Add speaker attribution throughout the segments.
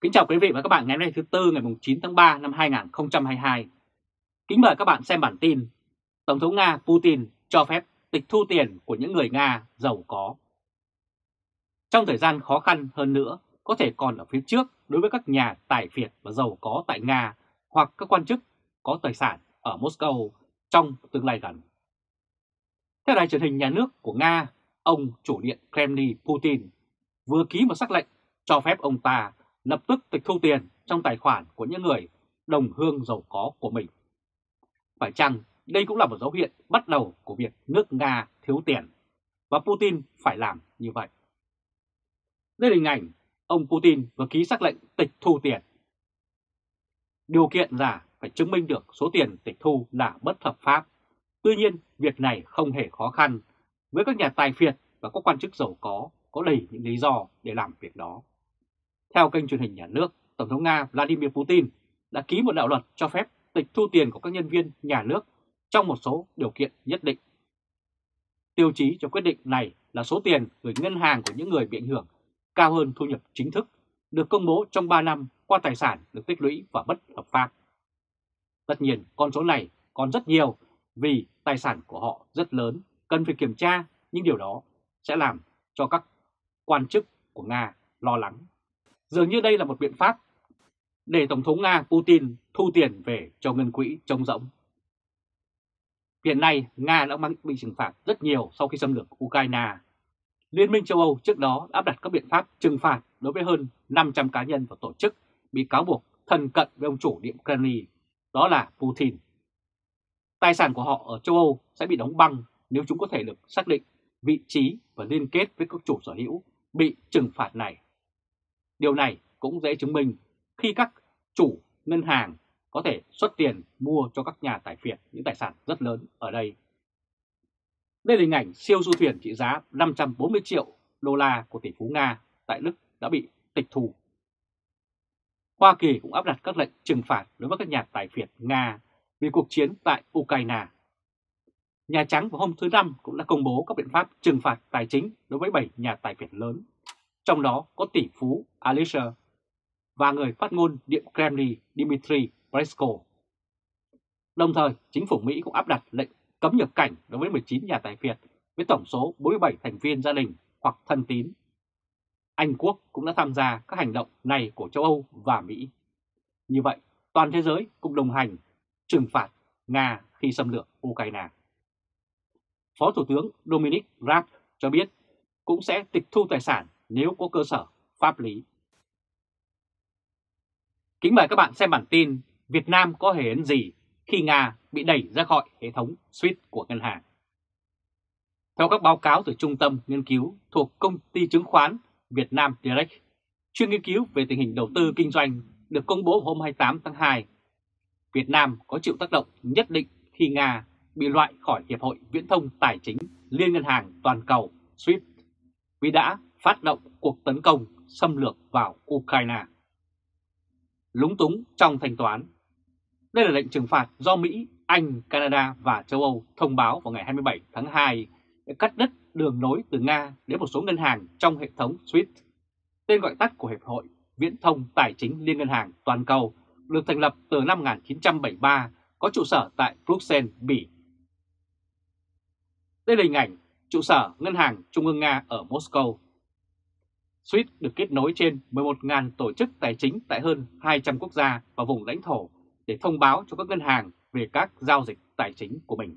Speaker 1: Kính chào quý vị và các bạn ngày hôm nay thứ Tư ngày 9 tháng 3 năm 2022. Kính mời các bạn xem bản tin Tổng thống Nga Putin cho phép tịch thu tiền của những người Nga giàu có. Trong thời gian khó khăn hơn nữa, có thể còn ở phía trước đối với các nhà tài phiệt và giàu có tại Nga hoặc các quan chức có tài sản ở Moscow trong tương lai gần. Theo đài truyền hình nhà nước của Nga, ông chủ điện Kremlin Putin vừa ký một sắc lệnh cho phép ông ta lập tức tịch thu tiền trong tài khoản của những người đồng hương giàu có của mình. Phải chăng đây cũng là một dấu hiệu bắt đầu của việc nước Nga thiếu tiền và Putin phải làm như vậy? Đây là hình ảnh ông Putin vừa ký sắc lệnh tịch thu tiền. Điều kiện là phải chứng minh được số tiền tịch thu là bất hợp pháp. Tuy nhiên, việc này không hề khó khăn với các nhà tài phiệt và các quan chức giàu có có đầy những lý do để làm việc đó. Theo kênh truyền hình nhà nước, Tổng thống Nga Vladimir Putin đã ký một đạo luật cho phép tịch thu tiền của các nhân viên nhà nước trong một số điều kiện nhất định. Tiêu chí cho quyết định này là số tiền gửi ngân hàng của những người bị ảnh hưởng cao hơn thu nhập chính thức, được công bố trong 3 năm qua tài sản được tích lũy và bất hợp pháp. Tất nhiên, con số này còn rất nhiều vì tài sản của họ rất lớn, cần phải kiểm tra, nhưng điều đó sẽ làm cho các quan chức của Nga lo lắng. Dường như đây là một biện pháp để Tổng thống Nga Putin thu tiền về cho ngân quỹ trông rỗng. Hiện nay, Nga đã bị trừng phạt rất nhiều sau khi xâm lược Ukraine. Liên minh châu Âu trước đó áp đặt các biện pháp trừng phạt đối với hơn 500 cá nhân và tổ chức bị cáo buộc thân cận với ông chủ điện Kremlin, đó là Putin. Tài sản của họ ở châu Âu sẽ bị đóng băng nếu chúng có thể được xác định vị trí và liên kết với các chủ sở hữu bị trừng phạt này. Điều này cũng dễ chứng minh khi các chủ ngân hàng có thể xuất tiền mua cho các nhà tài phiệt những tài sản rất lớn ở đây. Đây là hình ảnh siêu du thuyền trị giá 540 triệu đô la của tỷ phú Nga tại Đức đã bị tịch thu. Hoa Kỳ cũng áp đặt các lệnh trừng phạt đối với các nhà tài phiệt Nga vì cuộc chiến tại Ukraine. Nhà Trắng vào hôm thứ Năm cũng đã công bố các biện pháp trừng phạt tài chính đối với 7 nhà tài phiệt lớn trong đó có tỷ phú Alisher và người phát ngôn Điện Kremlin Dmitry Peskov. Đồng thời, chính phủ Mỹ cũng áp đặt lệnh cấm nhập cảnh đối với 19 nhà tài phiệt với tổng số 47 thành viên gia đình hoặc thân tín. Anh Quốc cũng đã tham gia các hành động này của châu Âu và Mỹ. Như vậy, toàn thế giới cũng đồng hành trừng phạt Nga khi xâm lược Ukraine. Phó Thủ tướng Dominic Raab cho biết cũng sẽ tịch thu tài sản nếu có cơ sở pháp lý. Kính mời các bạn xem bản tin Việt Nam có hề ấn gì khi Nga bị đẩy ra khỏi hệ thống SWIFT của ngân hàng. Theo các báo cáo từ Trung tâm Nghiên cứu thuộc Công ty Chứng khoán Việt Nam Direct, chuyên nghiên cứu về tình hình đầu tư kinh doanh được công bố hôm 28 tháng 2, Việt Nam có chịu tác động nhất định khi Nga bị loại khỏi Hiệp hội Viễn thông Tài chính Liên ngân hàng toàn cầu SWIFT vì đã phát động cuộc tấn công xâm lược vào Ukraine. Lúng túng trong thanh toán Đây là lệnh trừng phạt do Mỹ, Anh, Canada và châu Âu thông báo vào ngày 27 tháng 2 để cắt đứt đường nối từ Nga đến một số ngân hàng trong hệ thống SWIFT, tên gọi tắt của Hiệp hội Viễn thông Tài chính Liên ngân hàng toàn cầu được thành lập từ năm 1973, có trụ sở tại Bruxelles, Bỉ. Đây là hình ảnh trụ sở Ngân hàng Trung ương Nga ở Moscow SWIFT được kết nối trên 11.000 tổ chức tài chính tại hơn 200 quốc gia và vùng lãnh thổ để thông báo cho các ngân hàng về các giao dịch tài chính của mình.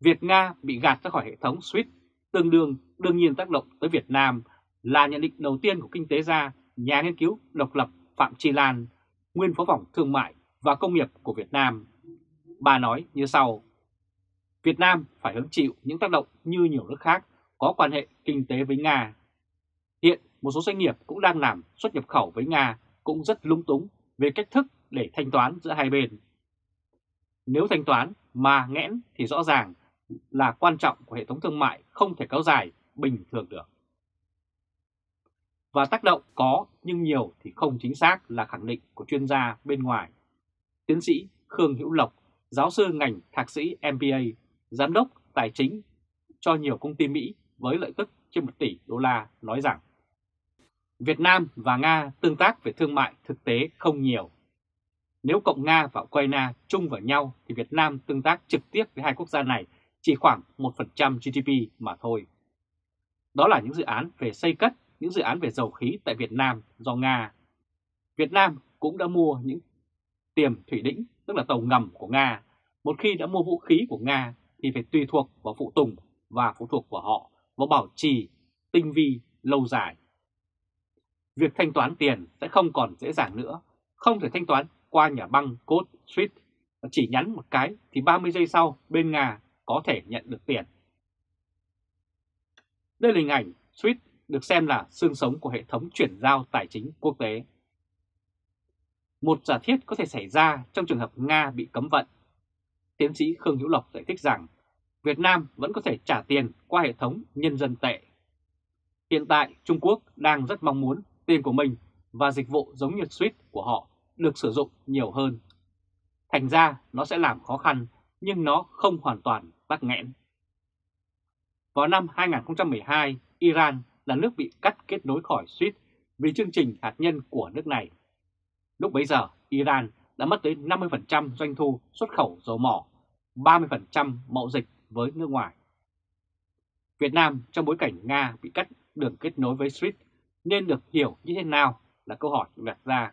Speaker 1: Việt Nga bị gạt ra khỏi hệ thống SWIFT tương đương đương nhiên tác động tới Việt Nam là nhận định đầu tiên của kinh tế gia, nhà nghiên cứu độc lập Phạm Chi Lan, nguyên phó phòng thương mại và công nghiệp của Việt Nam. Bà nói như sau, Việt Nam phải hứng chịu những tác động như nhiều nước khác có quan hệ kinh tế với Nga một số doanh nghiệp cũng đang làm xuất nhập khẩu với Nga cũng rất lung túng về cách thức để thanh toán giữa hai bên. Nếu thanh toán mà nghẽn thì rõ ràng là quan trọng của hệ thống thương mại không thể kéo dài bình thường được. Và tác động có nhưng nhiều thì không chính xác là khẳng định của chuyên gia bên ngoài. Tiến sĩ Khương Hữu Lộc, giáo sư ngành thạc sĩ MBA, giám đốc tài chính cho nhiều công ty Mỹ với lợi tức trên 1 tỷ đô la nói rằng Việt Nam và Nga tương tác về thương mại thực tế không nhiều. Nếu cộng Nga và Ukraine chung vào nhau thì Việt Nam tương tác trực tiếp với hai quốc gia này chỉ khoảng 1% GDP mà thôi. Đó là những dự án về xây cất, những dự án về dầu khí tại Việt Nam do Nga. Việt Nam cũng đã mua những tiềm thủy đĩnh, tức là tàu ngầm của Nga. Một khi đã mua vũ khí của Nga thì phải tùy thuộc vào phụ tùng và phụ thuộc của họ vào bảo trì, tinh vi, lâu dài. Việc thanh toán tiền sẽ không còn dễ dàng nữa, không thể thanh toán qua nhà băng Code Street chỉ nhắn một cái thì 30 giây sau bên Nga có thể nhận được tiền. Đây là hình ảnh SWIFT được xem là xương sống của hệ thống chuyển giao tài chính quốc tế. Một giả thiết có thể xảy ra trong trường hợp Nga bị cấm vận. Tiến sĩ Khương Hữu Lộc giải thích rằng Việt Nam vẫn có thể trả tiền qua hệ thống nhân dân tệ. Hiện tại Trung Quốc đang rất mong muốn tiền của mình và dịch vụ giống như suite của họ được sử dụng nhiều hơn. Thành ra nó sẽ làm khó khăn nhưng nó không hoàn toàn tắc nghẽn. Vào năm 2012, Iran là nước bị cắt kết nối khỏi SWIFT vì chương trình hạt nhân của nước này. Lúc bấy giờ, Iran đã mất tới 50% doanh thu xuất khẩu dầu mỏ, 30% mậu dịch với nước ngoài. Việt Nam trong bối cảnh Nga bị cắt đường kết nối với SWIFT nên được hiểu như thế nào là câu hỏi đặt ra.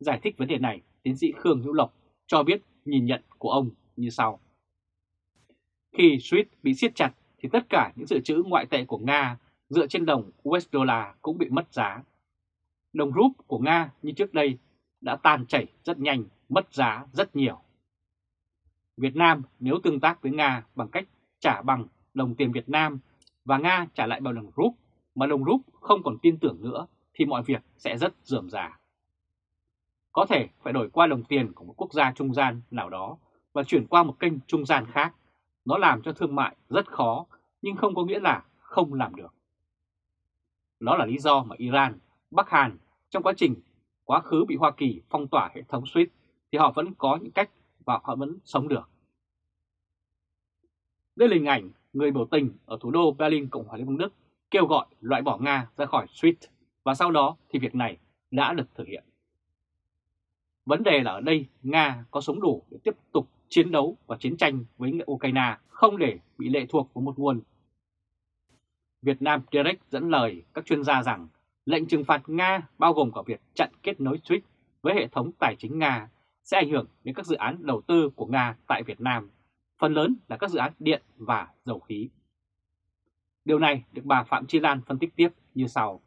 Speaker 1: Giải thích vấn đề này, tiến sĩ Khương Hữu Lộc cho biết nhìn nhận của ông như sau. Khi SWIFT bị siết chặt thì tất cả những dự trữ ngoại tệ của Nga dựa trên đồng USD cũng bị mất giá. Đồng rúp của Nga như trước đây đã tan chảy rất nhanh, mất giá rất nhiều. Việt Nam nếu tương tác với Nga bằng cách trả bằng đồng tiền Việt Nam và Nga trả lại bằng đồng rúp mà đồng rúp không còn tin tưởng nữa thì mọi việc sẽ rất dườm già. Có thể phải đổi qua đồng tiền của một quốc gia trung gian nào đó và chuyển qua một kênh trung gian khác. Nó làm cho thương mại rất khó nhưng không có nghĩa là không làm được. Đó là lý do mà Iran, Bắc Hàn trong quá trình quá khứ bị Hoa Kỳ phong tỏa hệ thống SWIFT thì họ vẫn có những cách và họ vẫn sống được. Đây là hình ảnh người biểu tình ở thủ đô Berlin, Cộng hòa Liên bang Đức kêu gọi loại bỏ Nga ra khỏi SWIFT và sau đó thì việc này đã được thực hiện. Vấn đề là ở đây Nga có sống đủ để tiếp tục chiến đấu và chiến tranh với Ukraine không để bị lệ thuộc vào một nguồn. Việt Nam Direct dẫn lời các chuyên gia rằng lệnh trừng phạt Nga bao gồm cả việc chặn kết nối SWIFT với hệ thống tài chính Nga sẽ ảnh hưởng đến các dự án đầu tư của Nga tại Việt Nam, phần lớn là các dự án điện và dầu khí. Điều này được bà Phạm Chi Lan phân tích tiếp như sau.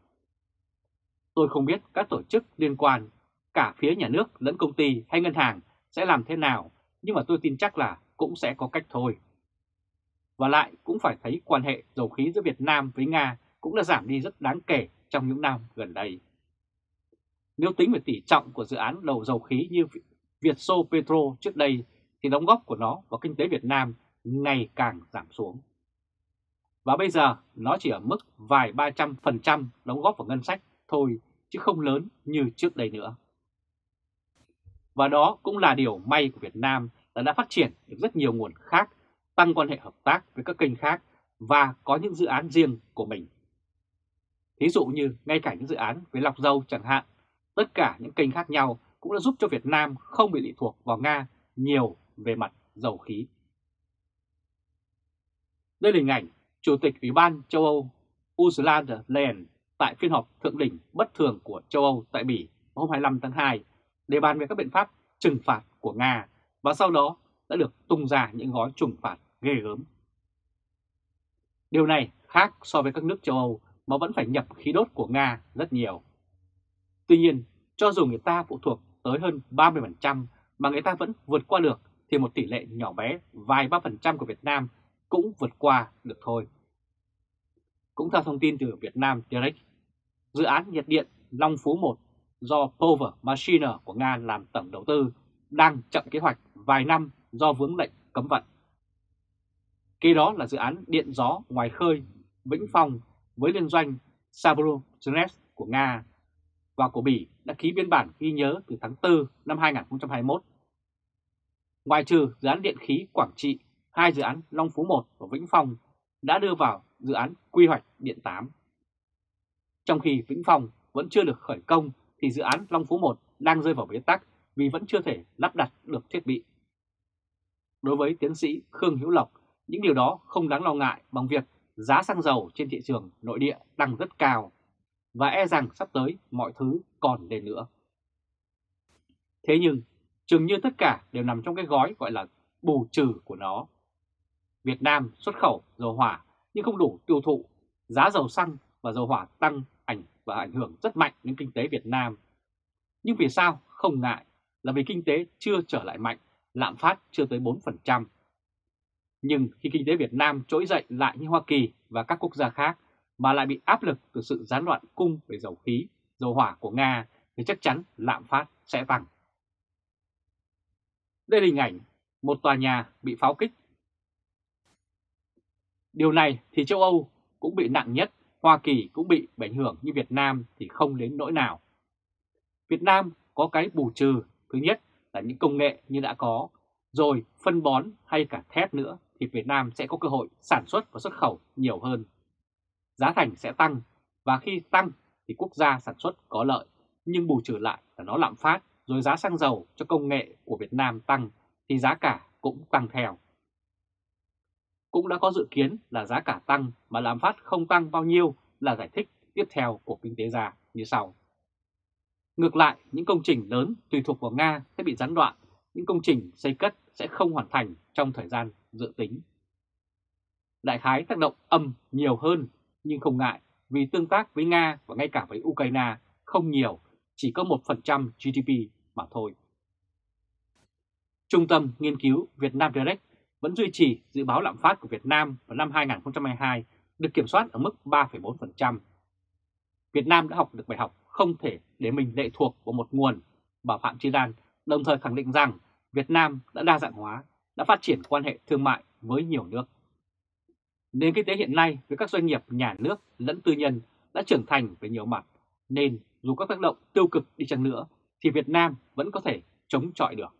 Speaker 1: Tôi không biết các tổ chức liên quan, cả phía nhà nước lẫn công ty hay ngân hàng sẽ làm thế nào, nhưng mà tôi tin chắc là cũng sẽ có cách thôi. Và lại cũng phải thấy quan hệ dầu khí giữa Việt Nam với Nga cũng đã giảm đi rất đáng kể trong những năm gần đây. Nếu tính về tỷ trọng của dự án đầu dầu khí như Việt Sô Petro trước đây thì đóng góp của nó vào kinh tế Việt Nam ngày càng giảm xuống. Và bây giờ nó chỉ ở mức vài ba trăm phần trăm đóng góp vào ngân sách thôi chứ không lớn như trước đây nữa. Và đó cũng là điều may của Việt Nam là đã phát triển được rất nhiều nguồn khác, tăng quan hệ hợp tác với các kênh khác và có những dự án riêng của mình. Thí dụ như ngay cả những dự án về lọc dầu chẳng hạn, tất cả những kênh khác nhau cũng đã giúp cho Việt Nam không bị lệ thuộc vào Nga nhiều về mặt dầu khí. Đây là hình ảnh Chủ tịch Ủy ban châu Âu Ursula von der Leyen tại phiên họp thượng đỉnh bất thường của châu Âu tại Bỉ hôm 25 tháng 2 để bàn về các biện pháp trừng phạt của Nga và sau đó đã được tung ra những gói trừng phạt ghê gớm. Điều này khác so với các nước châu Âu mà vẫn phải nhập khí đốt của Nga rất nhiều. Tuy nhiên, cho dù người ta phụ thuộc tới hơn 30% mà người ta vẫn vượt qua được thì một tỷ lệ nhỏ bé vài ba phần trăm của Việt Nam cũng vượt qua được thôi. Cũng theo thông tin từ Việt Nam Direct, dự án nhiệt điện Long Phú 1 do Power Machine của Nga làm tổng đầu tư đang chậm kế hoạch vài năm do vướng lệnh cấm vận. Kế đó là dự án điện gió ngoài khơi Vĩnh Phong với liên doanh Sabrogenes của Nga và của Bỉ đã ký biên bản ghi nhớ từ tháng 4 năm 2021. Ngoài trừ dự án điện khí Quảng Trị, hai dự án Long Phú 1 và Vĩnh Phong đã đưa vào dự án quy hoạch điện 8. Trong khi Vĩnh Phong vẫn chưa được khởi công thì dự án Long Phú 1 đang rơi vào bế tắc vì vẫn chưa thể lắp đặt được thiết bị. Đối với tiến sĩ Khương Hữu Lộc, những điều đó không đáng lo ngại bằng việc giá xăng dầu trên thị trường nội địa tăng rất cao và e rằng sắp tới mọi thứ còn lên nữa. Thế nhưng, chừng như tất cả đều nằm trong cái gói gọi là bù trừ của nó. Việt Nam xuất khẩu dầu hỏa nhưng không đủ tiêu thụ, giá dầu xăng và dầu hỏa tăng ảnh và ảnh hưởng rất mạnh đến kinh tế Việt Nam. Nhưng vì sao không ngại là vì kinh tế chưa trở lại mạnh, lạm phát chưa tới 4%. Nhưng khi kinh tế Việt Nam trỗi dậy lại như Hoa Kỳ và các quốc gia khác mà lại bị áp lực từ sự gián đoạn cung về dầu khí, dầu hỏa của Nga thì chắc chắn lạm phát sẽ tăng. Đây là hình ảnh một tòa nhà bị pháo kích. Điều này thì châu Âu cũng bị nặng nhất, Hoa Kỳ cũng bị ảnh hưởng như Việt Nam thì không đến nỗi nào. Việt Nam có cái bù trừ, thứ nhất là những công nghệ như đã có, rồi phân bón hay cả thép nữa thì Việt Nam sẽ có cơ hội sản xuất và xuất khẩu nhiều hơn. Giá thành sẽ tăng và khi tăng thì quốc gia sản xuất có lợi, nhưng bù trừ lại là nó lạm phát rồi giá xăng dầu cho công nghệ của Việt Nam tăng thì giá cả cũng tăng theo. Cũng đã có dự kiến là giá cả tăng mà lạm phát không tăng bao nhiêu là giải thích tiếp theo của kinh tế gia như sau. Ngược lại, những công trình lớn tùy thuộc vào Nga sẽ bị gián đoạn, những công trình xây cất sẽ không hoàn thành trong thời gian dự tính. Đại khái tác động âm nhiều hơn nhưng không ngại vì tương tác với Nga và ngay cả với Ukraine không nhiều, chỉ có 1% GDP mà thôi. Trung tâm Nghiên cứu Việt Nam Direct vẫn duy trì dự báo lạm phát của Việt Nam vào năm 2022 được kiểm soát ở mức 3,4%. Việt Nam đã học được bài học không thể để mình lệ thuộc vào một nguồn, bà Phạm Chi Lan đồng thời khẳng định rằng Việt Nam đã đa dạng hóa, đã phát triển quan hệ thương mại với nhiều nước. Nền kinh tế hiện nay với các doanh nghiệp nhà nước lẫn tư nhân đã trưởng thành về nhiều mặt, nên dù các tác động tiêu cực đi chăng nữa thì Việt Nam vẫn có thể chống chọi được.